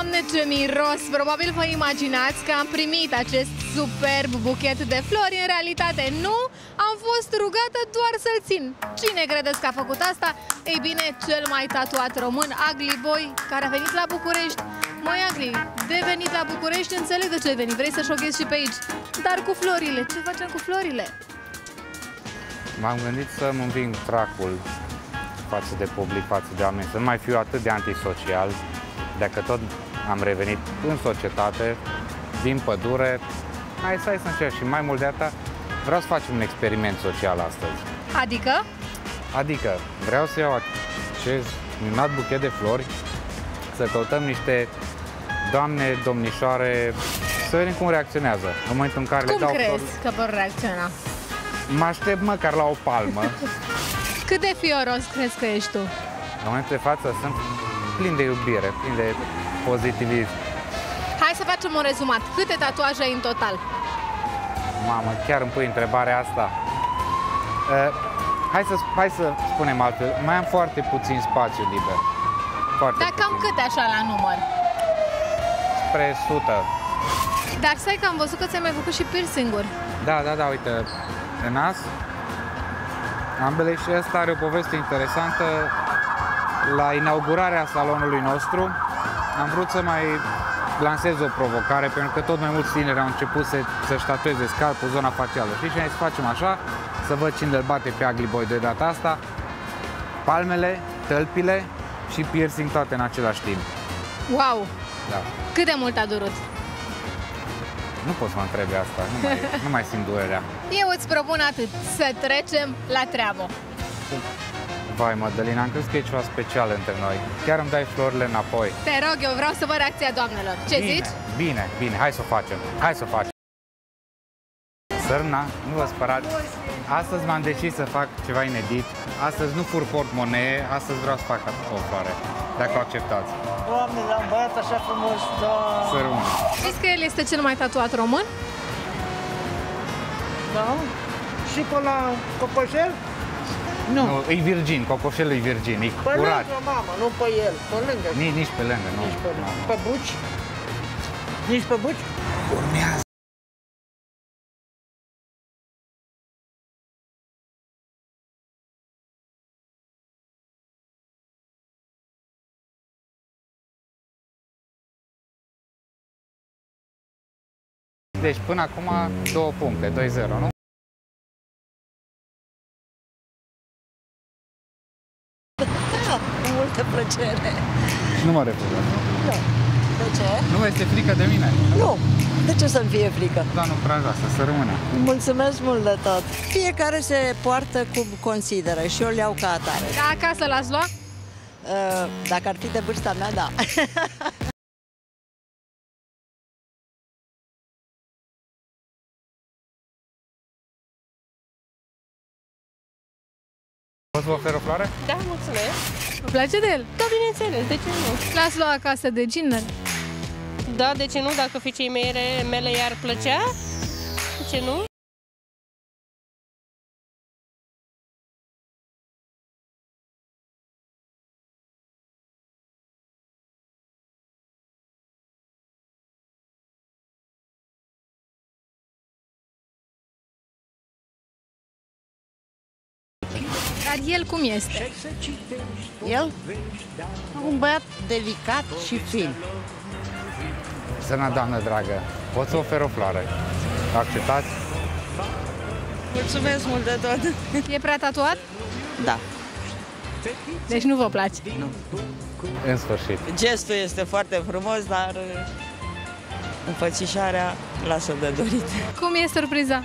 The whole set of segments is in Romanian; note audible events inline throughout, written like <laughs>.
Doamne, ce miros! Probabil vă imaginați că am primit acest superb buchet de flori. În realitate nu, am fost rugată doar să-l țin. Cine credeți că a făcut asta? Ei bine, cel mai tatuat român, Agli Boy, care a venit la București. Măi, Agli, de venit la București, înțeleg de ce ai venit. Vrei să șochezi și pe aici. Dar cu florile, ce facem cu florile? M-am gândit să-mi înving tracul față de public, față de oameni, să nu mai fiu atât de antisocial, dacă tot am revenit în societate, din pădure, hai să hai să încerc și mai mult de atât, vreau să facem un experiment social astăzi. Adică? Adică vreau să iau acest minunat buchet de flori, să căutăm niște doamne, domnișoare, să vedem cum reacționează. În momentul în care Cum le dau crezi flori, că vor reacționa? mă aștept măcar la o palmă. <laughs> Cât de fioros crezi că ești tu? În momentul de față sunt plin de iubire, plin de pozitivism. Hai să facem un rezumat. Câte tatuaje ai în total? Mamă, chiar îmi pui întrebarea asta. Uh, hai, să, hai să spunem altfel, mai am foarte puțin spațiu liber. Foarte Dar cam puțin. câte așa la număr? Spre 100. Dar stai că am văzut că ți-ai mai făcut și piercing-uri. Da, da, da, uite, în nas, ambele și ăsta are o poveste interesantă. La inaugurarea salonului nostru am vrut să mai lansez o provocare, pentru că tot mai mulți tineri au început să, să-și tatueze scalpul, zona facială. Știți ce ai să facem așa? Să văd cine îl bate pe Ugly Boy de data asta. Palmele, tălpile și piercing toate în același timp. Wow! Da. Cât de mult a durut? Nu pot să mă întrebi asta, nu mai, <laughs> nu mai simt durerea. Eu îți propun atât, să trecem la treabă. Vai, Madalina, am crezut că e ceva special între noi. Chiar îmi dai florile înapoi. Te rog, eu vreau să văd reacția doamnelor. Ce bine, zici? Bine, bine, hai să o facem. Hai să o facem. Sărna, nu vă spărați. Astăzi m-am decis să fac ceva inedit. Astăzi nu fur portmonee, astăzi vreau să fac o floare. Dacă o acceptați. Doamne, la un băiat așa frumos, doamne. Săruna. Știți că el este cel mai tatuat român? Da? Și pe la Cocoșel? Nu. Nu, e virgin, cocoșelul e virgin, e Pe curat. lângă, mama, nu pe el. Pe lângă. Nici, nici pe lângă, nu. Nici pe lângă. nu. Pe buci? Nici pe buci? Urmează. Deci până acum două puncte, 2-0, nu? Multă plăcere. Nu mă refuză. De ce? Nu este frică de mine. Nu. De ce să-mi fie frică? Da, nu curajoasă, să rămână. Mulțumesc mult de tot. Fiecare se poartă cum consideră și eu le iau ca atare. Da, acasă l-ați luat? Uh, Dacă ar fi de vârsta mea, da. <laughs> Poți să vă ofer o floare? Da, mulțumesc. Vă place de el? Da, bineînțeles, de ce nu? L-ați luat acasă de Ginner? Da, de ce nu? Dacă fiicei mele, mele i-ar plăcea, de ce nu? Dar el cum este? El? Un băiat delicat și fin. Sărna doamnă dragă, pot să ofer o floare? Acceptați? Mulțumesc mult de tot. E prea tatuat? Da. Deci nu vă place. În sfârșit. Gestul este foarte frumos, dar uh, înfățișarea lasă de dorit. Cum e surpriza?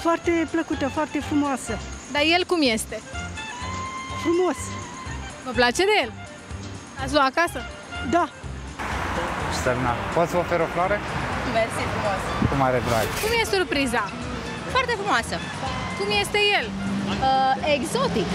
Foarte plăcută, foarte frumoasă. Dar el cum este? Frumos. Vă place de el? Ați luat acasă? Da. Sărna, pot să vă ofer o floare? Mersi frumos. Cu mare drag. Cum e surpriza? Foarte frumoasă. Cum este el? Uh, exotic.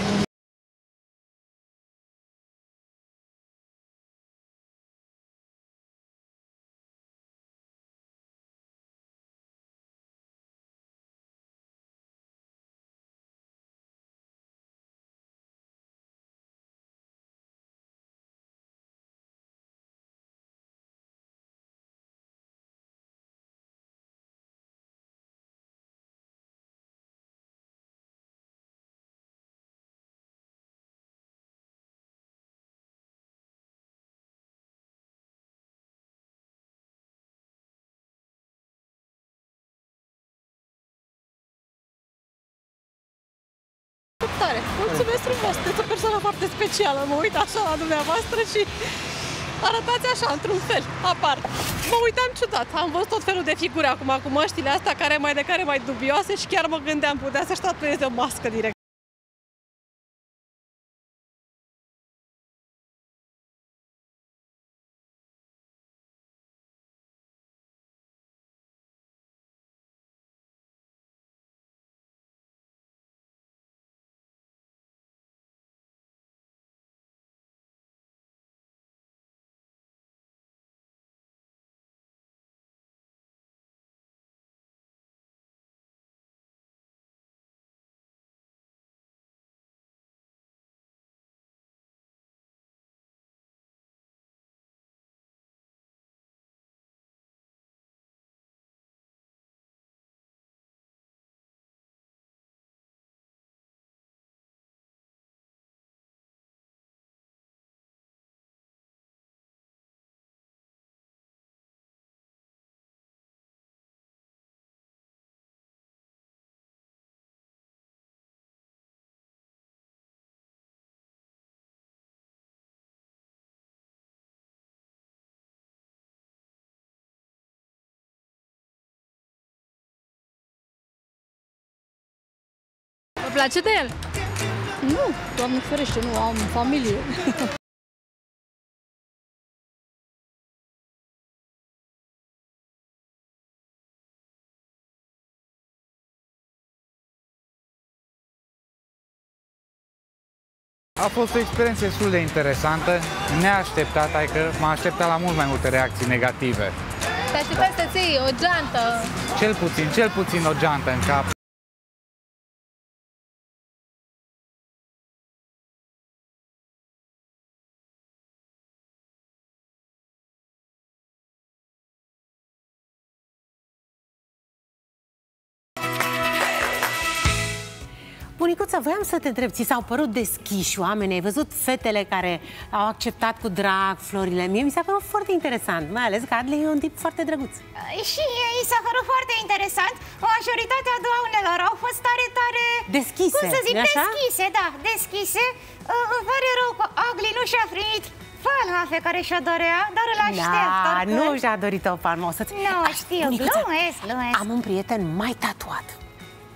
Tare! Mulțumesc frumos! Sunteți o persoană foarte specială. Mă uit așa la dumneavoastră și arătați așa, într-un fel, apart. Mă uitam ciudat. Am văzut tot felul de figuri acum cu măștile astea, care mai de care mai dubioase și chiar mă gândeam, putea să-și tatueze o mască direct. Place de el? Nu, doamne ferește, nu, am familie. A fost o experiență destul de interesantă, neașteptată, adică m-am așteptat la mult mai multe reacții negative. Te așteptai să-ți iei o geantă. Cel puțin, cel puțin o geantă în cap. Bunicuță, voiam să te întreb, ți s-au părut deschiși oamenii? Ai văzut fetele care au acceptat cu drag florile? Mie mi s-a părut foarte interesant, mai ales că Adley e un tip foarte drăguț. Și i s-a părut foarte interesant. Majoritatea doamnelor au fost tare, tare... Deschise, Cum să zic, nu-i așa? deschise, da, deschise. Uh, Îmi pare rău că Agli nu și-a primit palma pe care și-o dorea, dar îl aștept. Da, oricând. nu și-a dorit o palmă, o să-ți... Nu, Ah, știu, bunicuță, glumesc, glumesc. Am un prieten mai tatuat.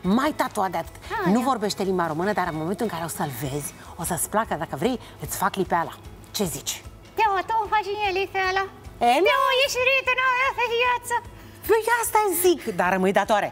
Mai tatuat de atât. Ah, nu ia. vorbește limba română, dar în momentul în care o să-l vezi, o să-ți placă. Dacă vrei, îți fac lipeala. Ce zici? Teo, tu îmi faci mie lifeala. Ele? Teo, ești prietena mea pe viață. Păi asta zic, dar rămâi datoare.